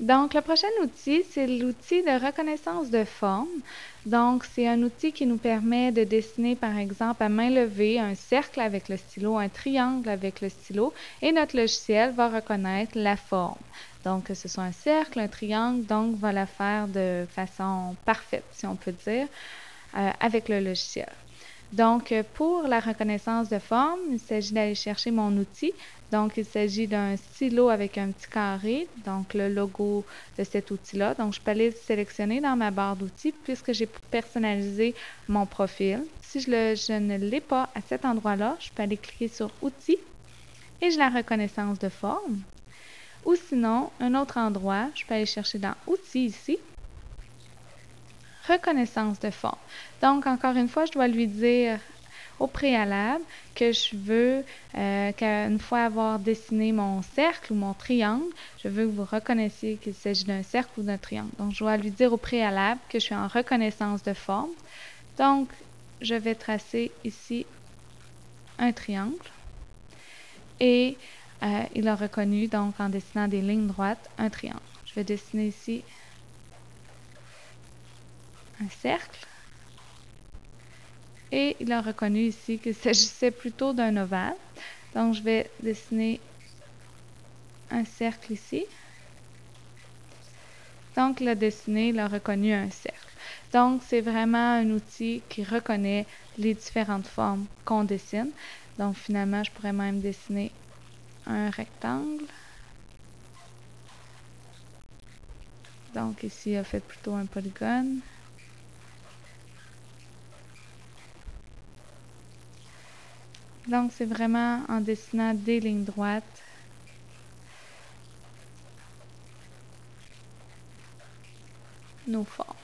Donc, le prochain outil, c'est l'outil de reconnaissance de forme. Donc, c'est un outil qui nous permet de dessiner, par exemple, à main levée, un cercle avec le stylo, un triangle avec le stylo, et notre logiciel va reconnaître la forme. Donc, que ce soit un cercle, un triangle, donc va la faire de façon parfaite, si on peut dire, euh, avec le logiciel. Donc, pour la reconnaissance de forme, il s'agit d'aller chercher mon outil. Donc, il s'agit d'un stylo avec un petit carré, donc le logo de cet outil-là. Donc, je peux aller le sélectionner dans ma barre d'outils puisque j'ai personnalisé mon profil. Si je, je ne l'ai pas à cet endroit-là, je peux aller cliquer sur Outils et j'ai la reconnaissance de forme. Ou sinon, un autre endroit, je peux aller chercher dans Outils ici reconnaissance de forme. Donc, encore une fois, je dois lui dire au préalable que je veux euh, qu'une fois avoir dessiné mon cercle ou mon triangle, je veux que vous reconnaissiez qu'il s'agit d'un cercle ou d'un triangle. Donc, je dois lui dire au préalable que je suis en reconnaissance de forme. Donc, je vais tracer ici un triangle. Et euh, il a reconnu, donc en dessinant des lignes droites, un triangle. Je vais dessiner ici un cercle. Et il a reconnu ici qu'il s'agissait plutôt d'un ovale. Donc, je vais dessiner un cercle ici. Donc, il a dessiné, il a reconnu un cercle. Donc, c'est vraiment un outil qui reconnaît les différentes formes qu'on dessine. Donc, finalement, je pourrais même dessiner un rectangle. Donc, ici, il a fait plutôt un polygone. Donc, c'est vraiment en dessinant des lignes droites. nos formes.